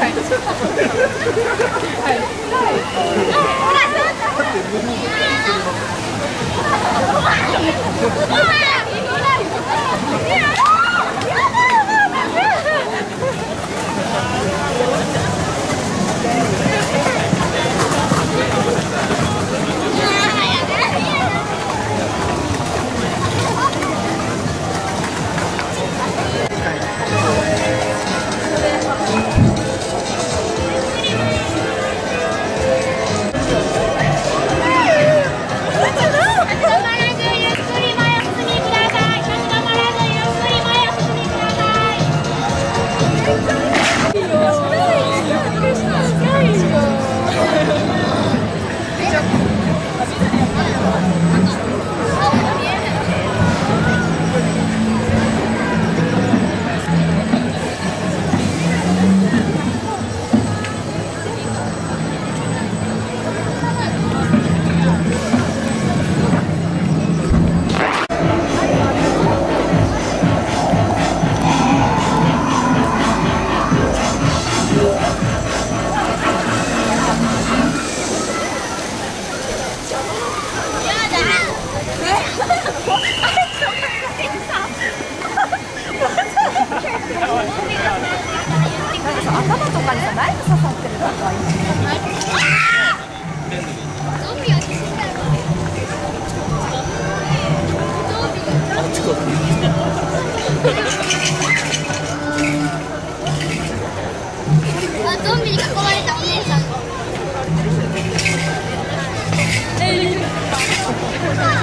ゆっ頭とかにさナイフ刺さってるからゾンビは死んだよゾンビに囲まれたお姉さん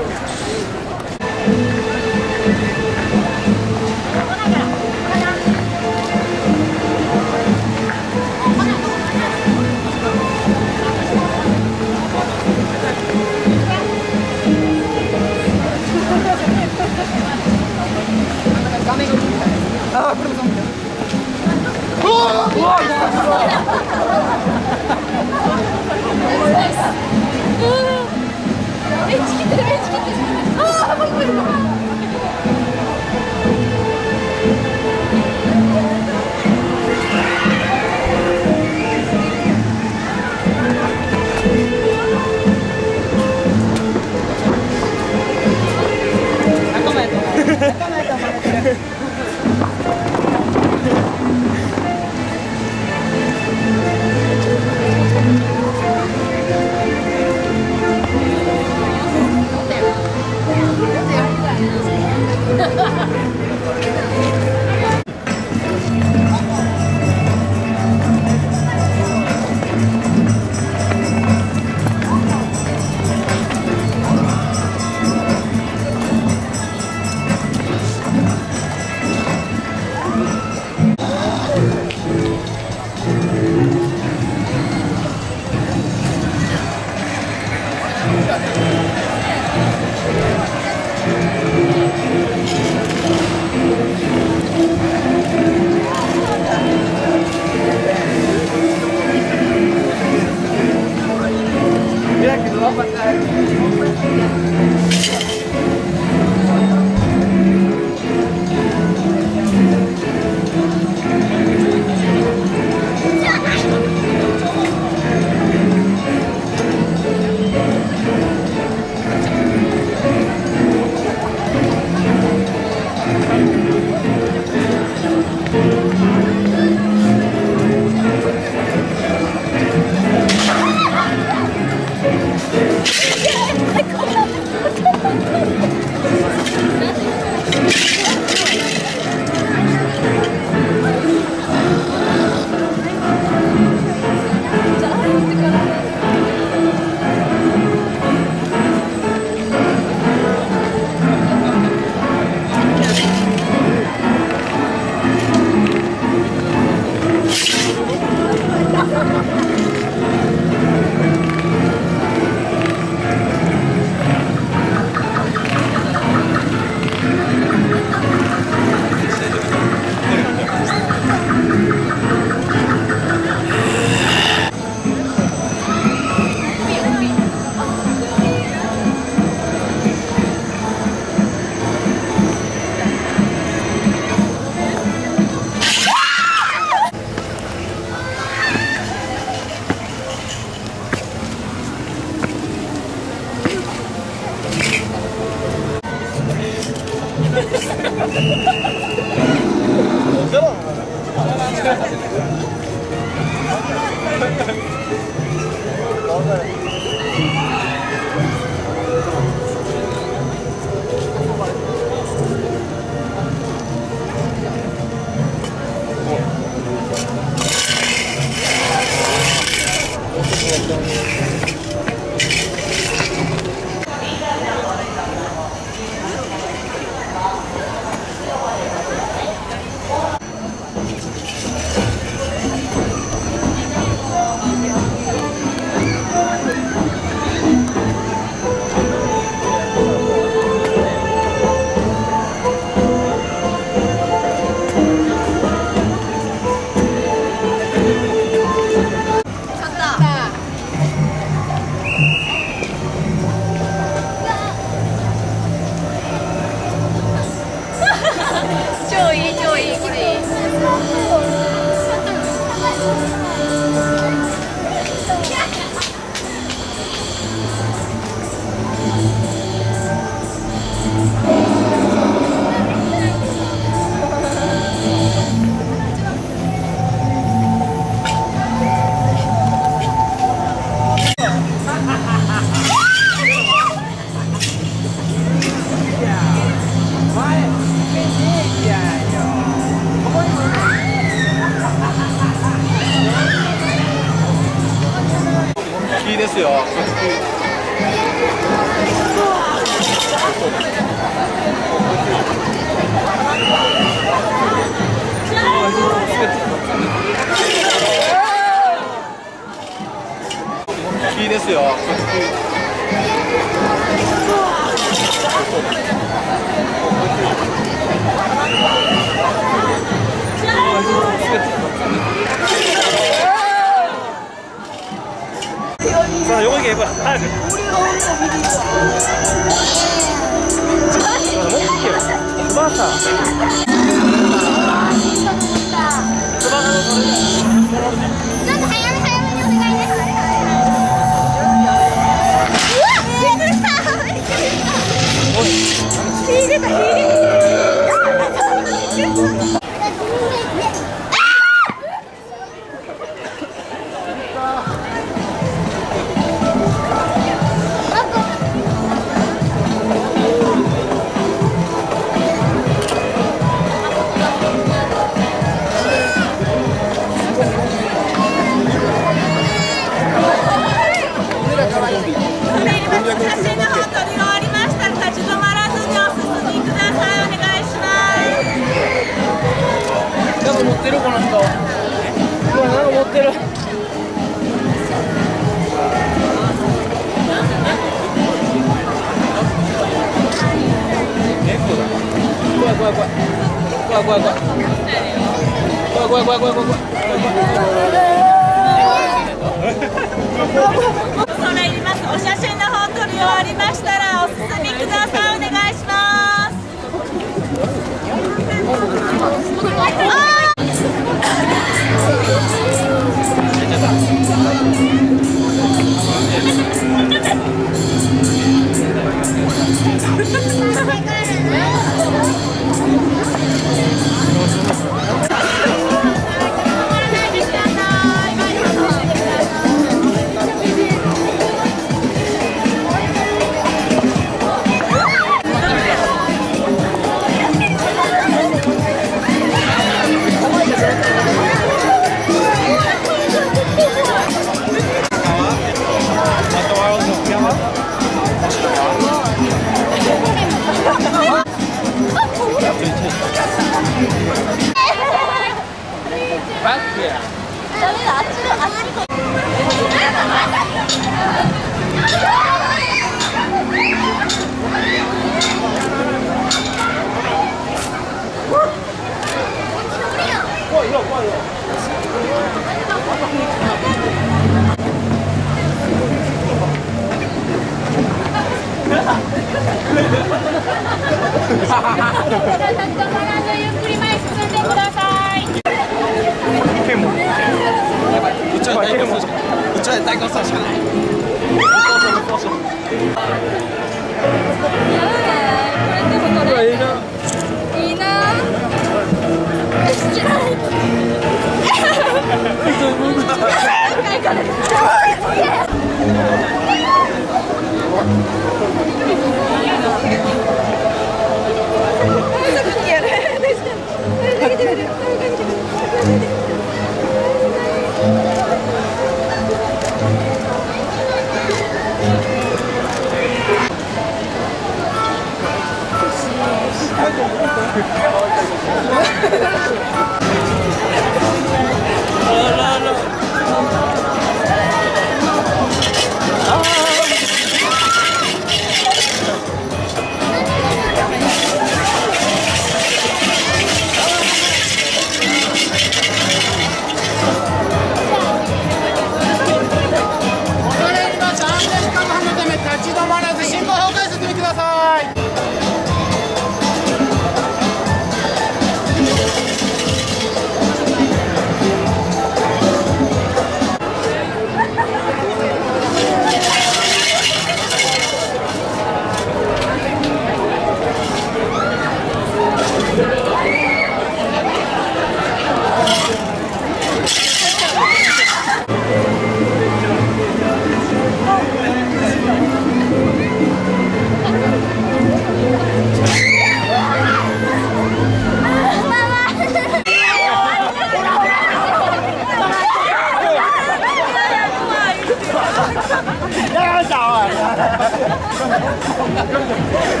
Gracias.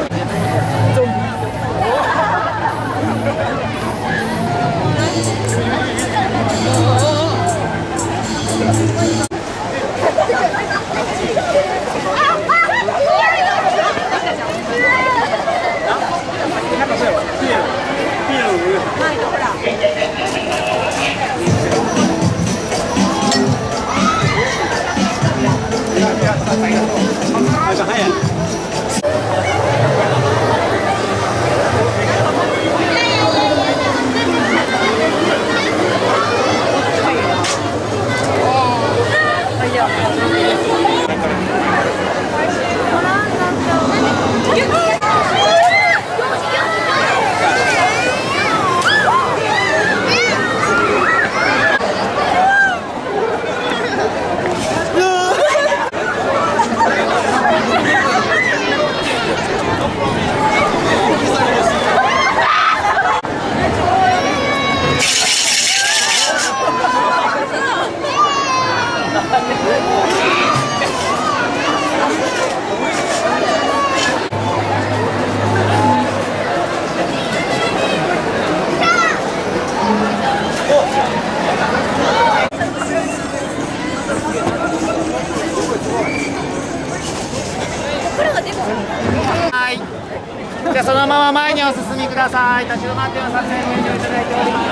ださい。立ち止まっての撮影ご遠慮いただいております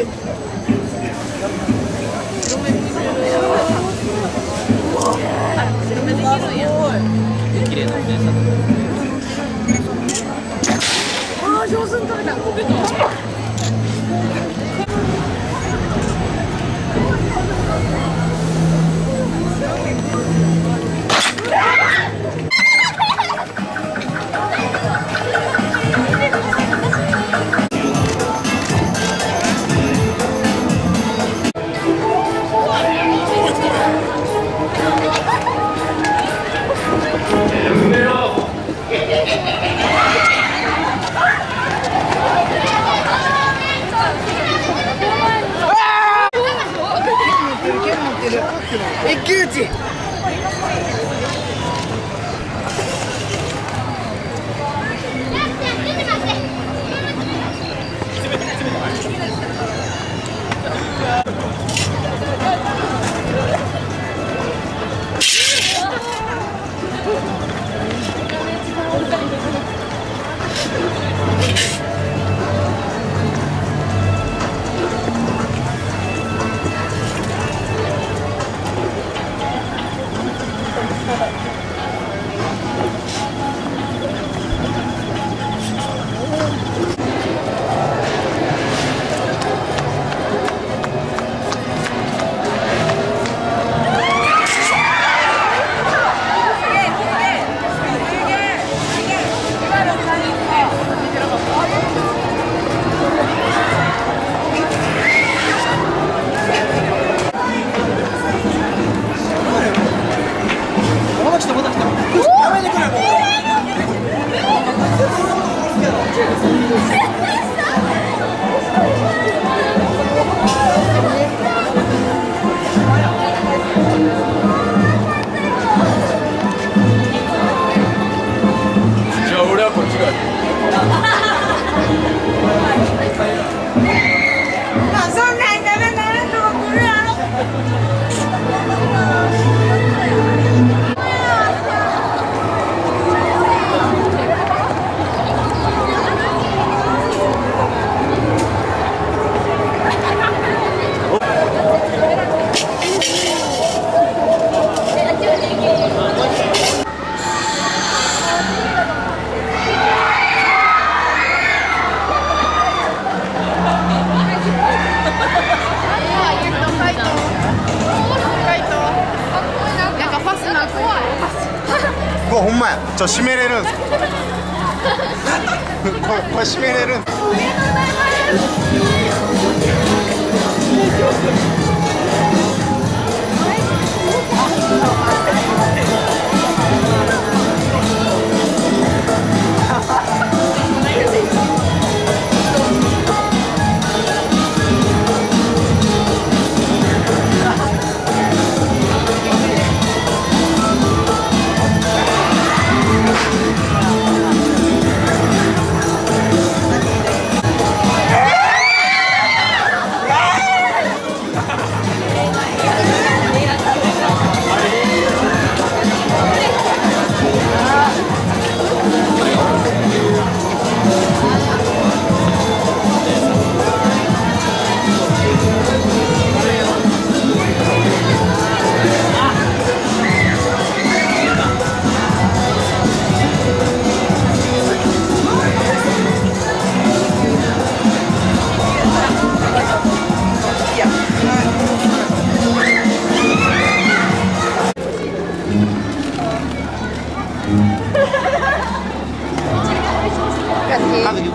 あ上手に食べた。ちょ閉めれるんすかこれこれ閉めれるんす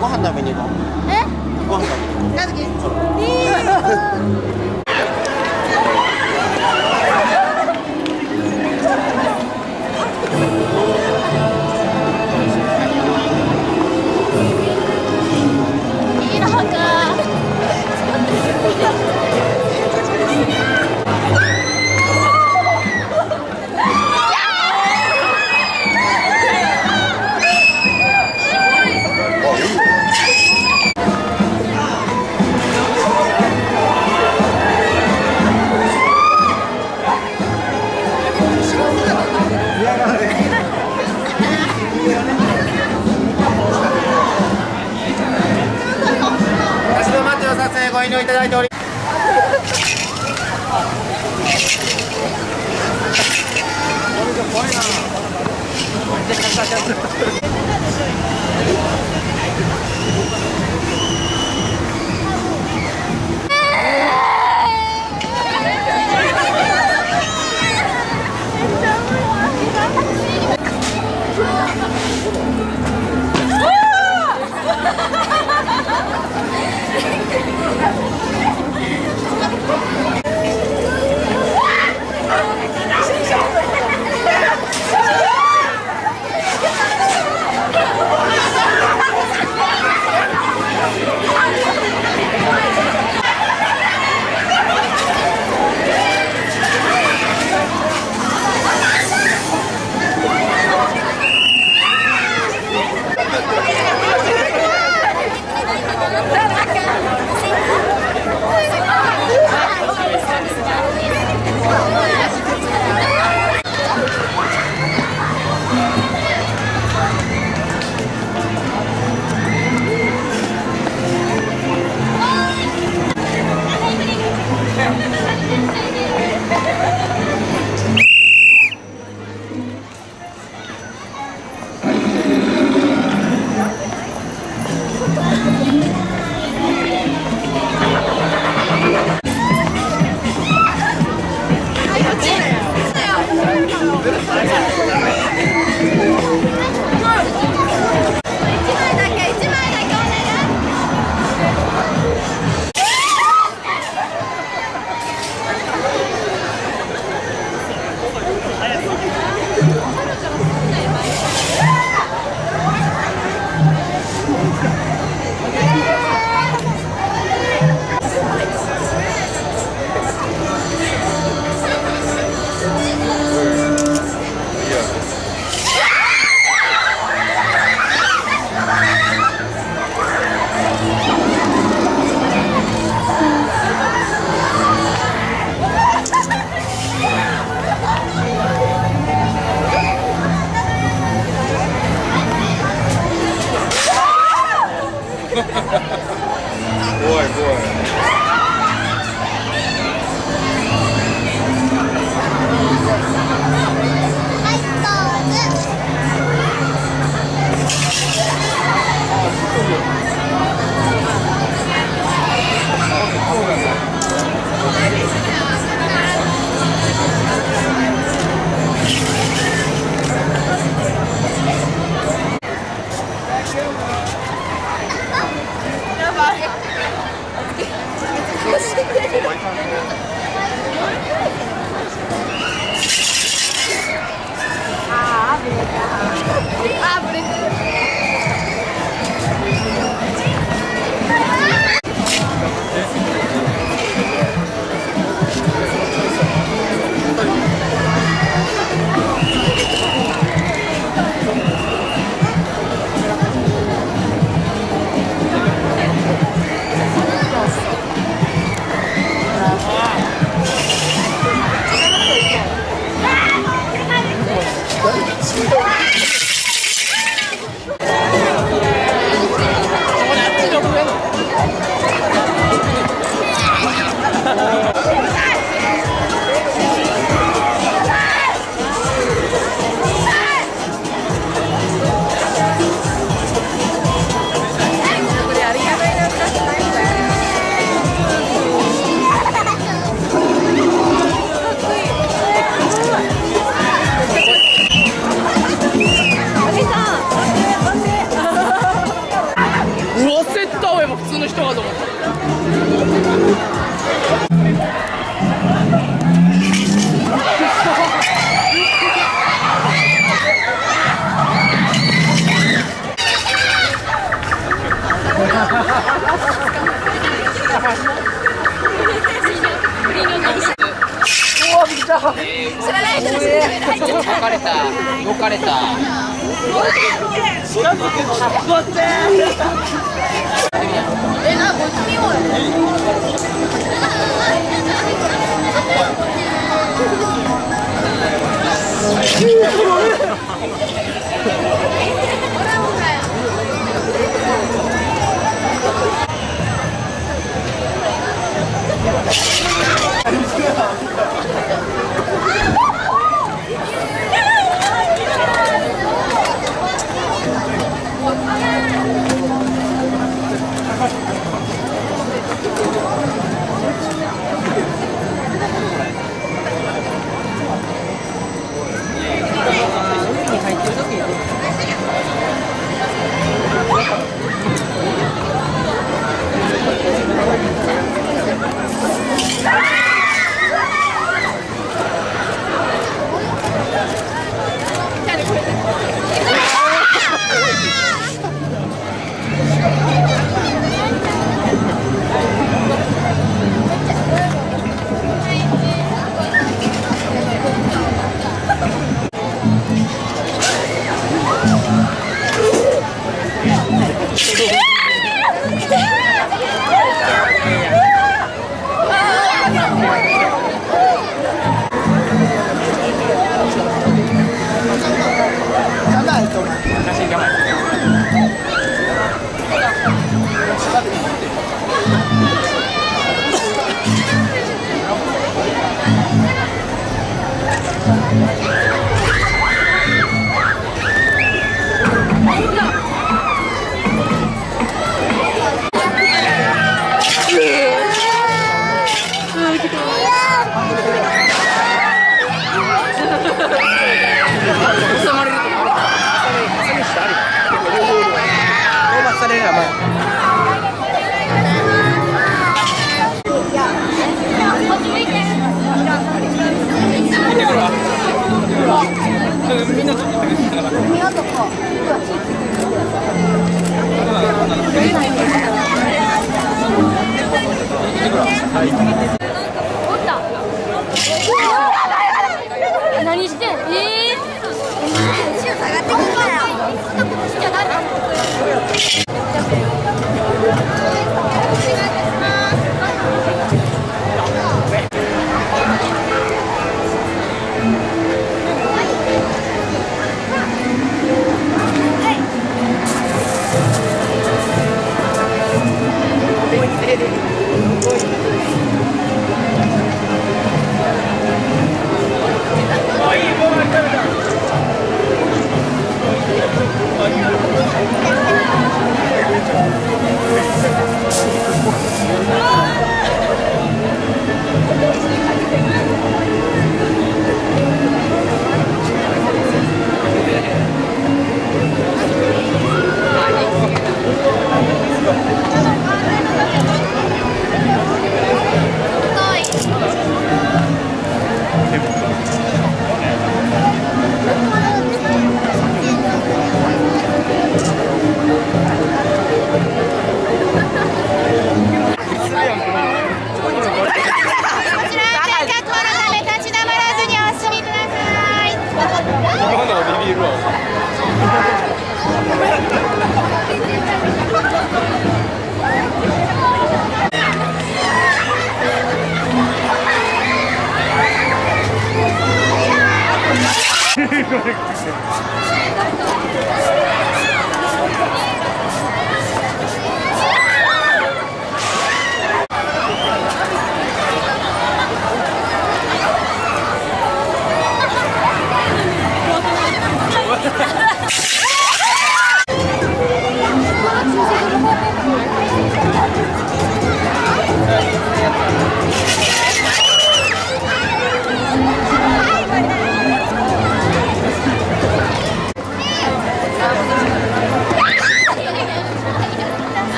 ご飯食べに行こう。え？ご飯食べに行こう ご遠慮いただいております。え